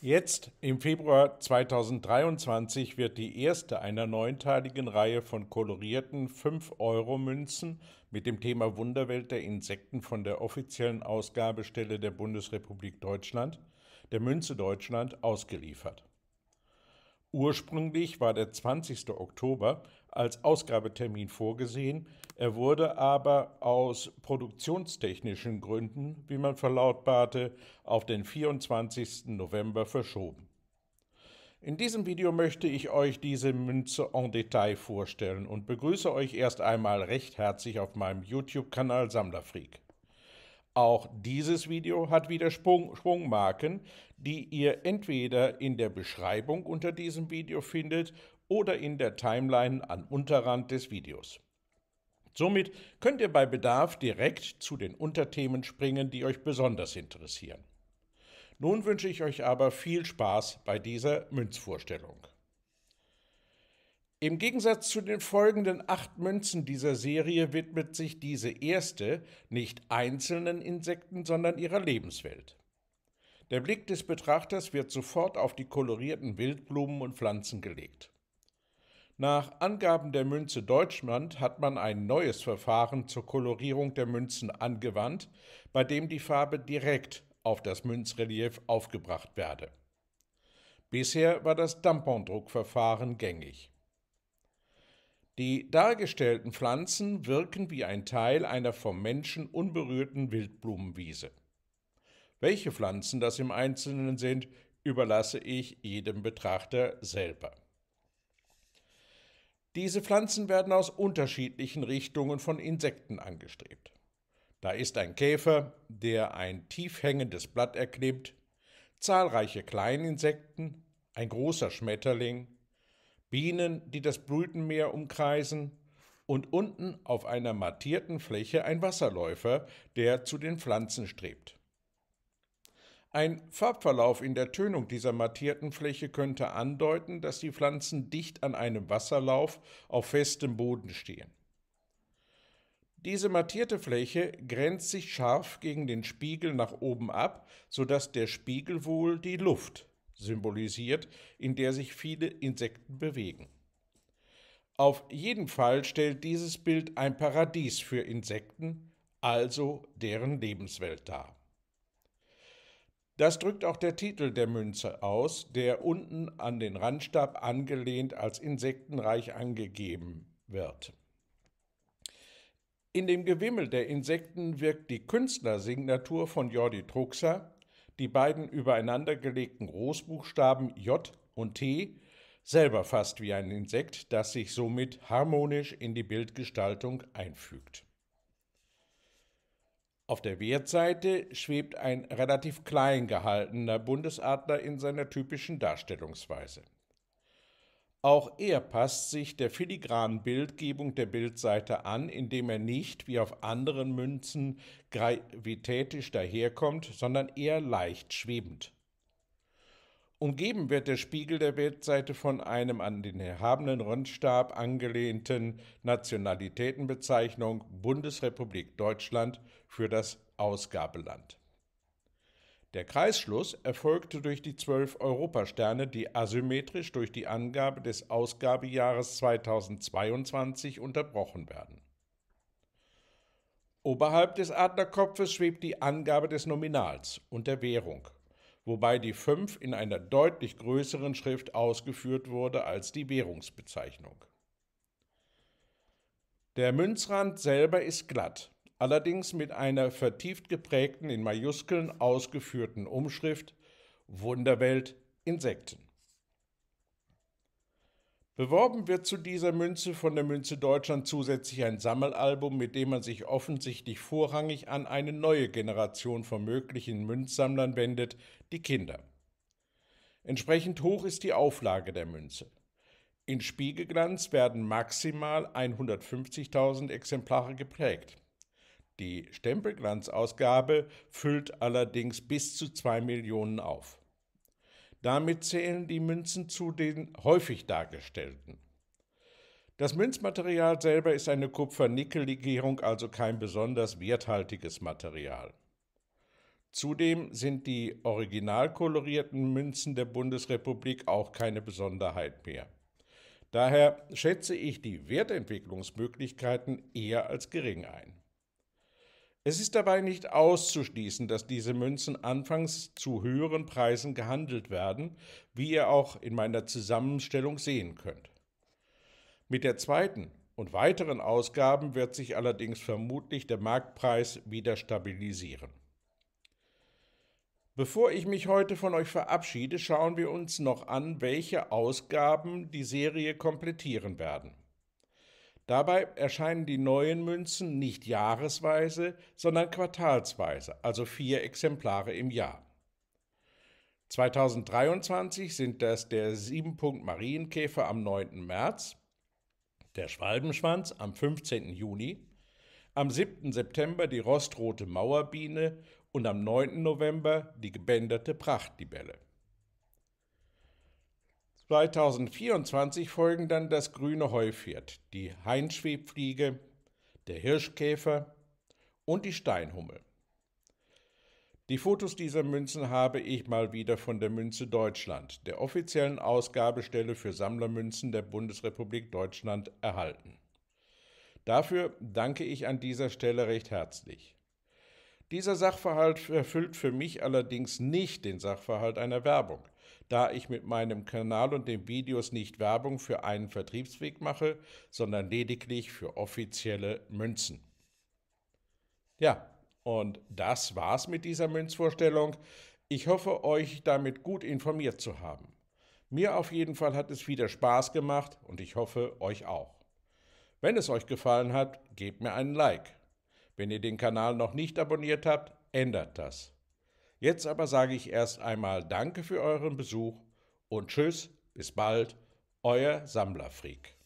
Jetzt, im Februar 2023, wird die erste einer neunteiligen Reihe von kolorierten 5-Euro-Münzen mit dem Thema Wunderwelt der Insekten von der offiziellen Ausgabestelle der Bundesrepublik Deutschland, der Münze Deutschland, ausgeliefert. Ursprünglich war der 20. Oktober als Ausgabetermin vorgesehen, er wurde aber aus produktionstechnischen Gründen, wie man verlautbarte, auf den 24. November verschoben. In diesem Video möchte ich euch diese Münze en Detail vorstellen und begrüße euch erst einmal recht herzlich auf meinem YouTube-Kanal Sammlerfreak. Auch dieses Video hat wieder Sprung, Sprungmarken, die ihr entweder in der Beschreibung unter diesem Video findet oder in der Timeline am Unterrand des Videos. Somit könnt ihr bei Bedarf direkt zu den Unterthemen springen, die euch besonders interessieren. Nun wünsche ich euch aber viel Spaß bei dieser Münzvorstellung. Im Gegensatz zu den folgenden acht Münzen dieser Serie widmet sich diese erste nicht einzelnen Insekten, sondern ihrer Lebenswelt. Der Blick des Betrachters wird sofort auf die kolorierten Wildblumen und Pflanzen gelegt. Nach Angaben der Münze Deutschland hat man ein neues Verfahren zur Kolorierung der Münzen angewandt, bei dem die Farbe direkt auf das Münzrelief aufgebracht werde. Bisher war das Dampondruckverfahren gängig. Die dargestellten Pflanzen wirken wie ein Teil einer vom Menschen unberührten Wildblumenwiese. Welche Pflanzen das im Einzelnen sind, überlasse ich jedem Betrachter selber. Diese Pflanzen werden aus unterschiedlichen Richtungen von Insekten angestrebt. Da ist ein Käfer, der ein tief hängendes Blatt erklebt, zahlreiche Kleininsekten, ein großer Schmetterling, Bienen, die das Blütenmeer umkreisen, und unten auf einer mattierten Fläche ein Wasserläufer, der zu den Pflanzen strebt. Ein Farbverlauf in der Tönung dieser mattierten Fläche könnte andeuten, dass die Pflanzen dicht an einem Wasserlauf auf festem Boden stehen. Diese mattierte Fläche grenzt sich scharf gegen den Spiegel nach oben ab, sodass der Spiegel wohl die Luft symbolisiert, in der sich viele Insekten bewegen. Auf jeden Fall stellt dieses Bild ein Paradies für Insekten, also deren Lebenswelt dar. Das drückt auch der Titel der Münze aus, der unten an den Randstab angelehnt als insektenreich angegeben wird. In dem Gewimmel der Insekten wirkt die Künstlersignatur von Jordi Truxer die beiden übereinandergelegten Großbuchstaben J und T selber fast wie ein Insekt, das sich somit harmonisch in die Bildgestaltung einfügt. Auf der Wertseite schwebt ein relativ klein gehaltener Bundesadler in seiner typischen Darstellungsweise. Auch er passt sich der filigranen Bildgebung der Bildseite an, indem er nicht, wie auf anderen Münzen, gravitätisch daherkommt, sondern eher leicht schwebend. Umgeben wird der Spiegel der Bildseite von einem an den erhabenen Rundstab angelehnten Nationalitätenbezeichnung Bundesrepublik Deutschland für das Ausgabeland. Der Kreisschluss erfolgte durch die zwölf Europasterne, die asymmetrisch durch die Angabe des Ausgabejahres 2022 unterbrochen werden. Oberhalb des Adlerkopfes schwebt die Angabe des Nominals und der Währung, wobei die 5 in einer deutlich größeren Schrift ausgeführt wurde als die Währungsbezeichnung. Der Münzrand selber ist glatt, allerdings mit einer vertieft geprägten, in Majuskeln ausgeführten Umschrift Wunderwelt Insekten. Beworben wird zu dieser Münze von der Münze Deutschland zusätzlich ein Sammelalbum, mit dem man sich offensichtlich vorrangig an eine neue Generation von möglichen Münzsammlern wendet, die Kinder. Entsprechend hoch ist die Auflage der Münze. In Spiegelglanz werden maximal 150.000 Exemplare geprägt. Die Stempelglanzausgabe füllt allerdings bis zu zwei Millionen auf. Damit zählen die Münzen zu den häufig dargestellten. Das Münzmaterial selber ist eine Kupfer-Nickel-Legierung, also kein besonders werthaltiges Material. Zudem sind die original kolorierten Münzen der Bundesrepublik auch keine Besonderheit mehr. Daher schätze ich die Wertentwicklungsmöglichkeiten eher als gering ein. Es ist dabei nicht auszuschließen, dass diese Münzen anfangs zu höheren Preisen gehandelt werden, wie ihr auch in meiner Zusammenstellung sehen könnt. Mit der zweiten und weiteren Ausgaben wird sich allerdings vermutlich der Marktpreis wieder stabilisieren. Bevor ich mich heute von euch verabschiede, schauen wir uns noch an, welche Ausgaben die Serie komplettieren werden. Dabei erscheinen die neuen Münzen nicht jahresweise, sondern quartalsweise, also vier Exemplare im Jahr. 2023 sind das der 7-Punkt Marienkäfer am 9. März, der Schwalbenschwanz am 15. Juni, am 7. September die rostrote Mauerbiene und am 9. November die gebänderte Prachtlibelle. 2024 folgen dann das grüne Heupferd, die Heinschwebfliege, der Hirschkäfer und die Steinhummel. Die Fotos dieser Münzen habe ich mal wieder von der Münze Deutschland, der offiziellen Ausgabestelle für Sammlermünzen der Bundesrepublik Deutschland, erhalten. Dafür danke ich an dieser Stelle recht herzlich. Dieser Sachverhalt erfüllt für mich allerdings nicht den Sachverhalt einer Werbung, da ich mit meinem Kanal und den Videos nicht Werbung für einen Vertriebsweg mache, sondern lediglich für offizielle Münzen. Ja, und das war's mit dieser Münzvorstellung. Ich hoffe, euch damit gut informiert zu haben. Mir auf jeden Fall hat es wieder Spaß gemacht und ich hoffe, euch auch. Wenn es euch gefallen hat, gebt mir einen Like. Wenn ihr den Kanal noch nicht abonniert habt, ändert das. Jetzt aber sage ich erst einmal Danke für euren Besuch und Tschüss, bis bald, euer Sammlerfreak.